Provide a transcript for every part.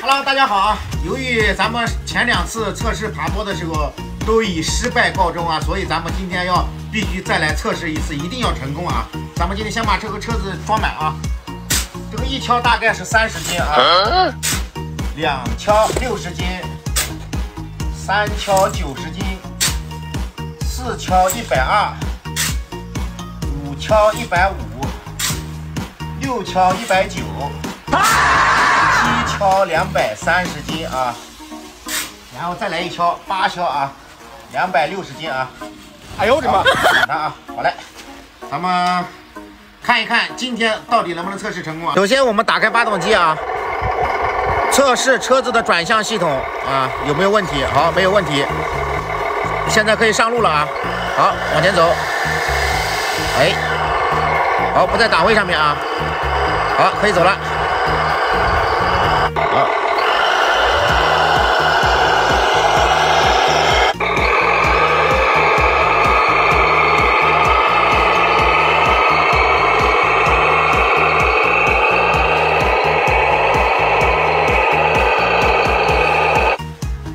Hello，大家好啊！由于咱们前两次测试爬坡的时候都以失败告终啊，所以咱们今天要必须再来测试一次，一定要成功啊！咱们今天先把这个车子装满啊，这个一锹大概是三十斤啊，两锹六十斤，三锹九十斤，四锹一百二，五锹一百五，六锹一百九。七锹两百三十斤啊，然后再来一敲八敲啊，两百六十斤啊。哎呦我的妈！那啊，好嘞，咱们看一看今天到底能不能测试成功啊。首先我们打开发动机啊，测试车子的转向系统啊有没有问题？好，没有问题。现在可以上路了啊。好，往前走。哎，好，不在档位上面啊。好，可以走了。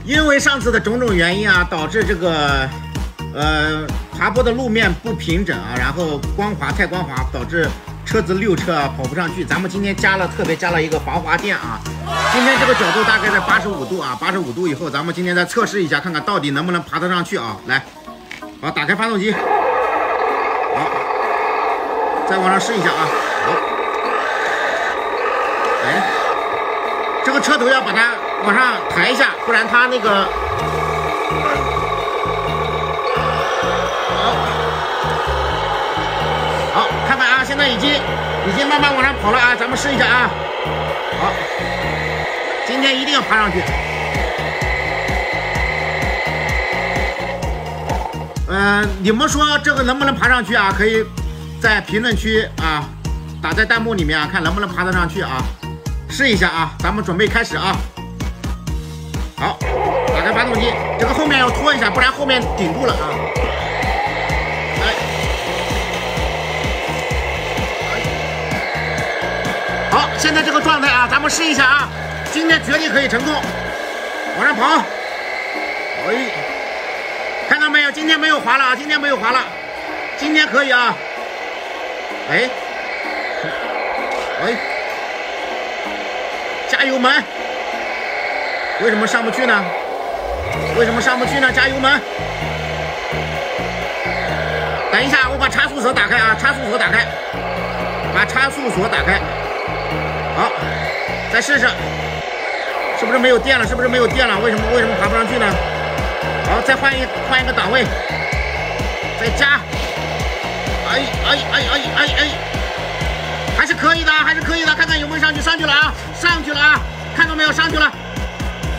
因为上次的种种原因啊，导致这个呃爬坡的路面不平整啊，然后光滑太光滑，导致车子溜车啊跑不上去。咱们今天加了特别加了一个防滑垫啊，今天这个角度大概在八十五度啊，八十五度以后，咱们今天再测试一下，看看到底能不能爬得上去啊。来，好，打开发动机，好，再往上试一下啊。好，哎，这个车头要把它。往上抬一下，不然它那个好，好，看看啊，现在已经已经慢慢往上跑了啊，咱们试一下啊，好，今天一定要爬上去。嗯，你们说这个能不能爬上去啊？可以在评论区啊打在弹幕里面啊，看能不能爬得上去啊，试一下啊，咱们准备开始啊。好，打开发动机，这个后面要拖一下，不然后面顶住了啊！现在这个状态啊，咱们试一下啊，今天绝对可以成功，往上跑！哎，看到没有？今天没有滑了啊，今天没有滑了，今天可以啊！哎，哎，加油门！为什么上不去呢？为什么上不去呢？加油门！等一下，我把差速锁打开啊！差速锁打开，把差速锁打开。好，再试试，是不是没有电了？是不是没有电了？为什么为什么爬不上去呢？好，再换一换一个档位，再加。哎哎哎哎哎哎，还是可以的，还是可以的，看看有没有上去？上去了啊！上去了啊！看到没有？上去了。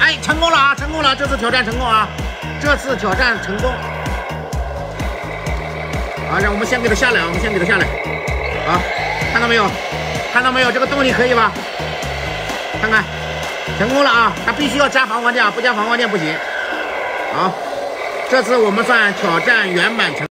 哎，成功了啊！成功了，这次挑战成功啊！这次挑战成功。好，让我们先给它下来，我们先给它下来。好，看到没有？看到没有？这个动力可以吧？看看，成功了啊！它必须要加防滑垫，不加防滑垫不行。好，这次我们算挑战圆满成。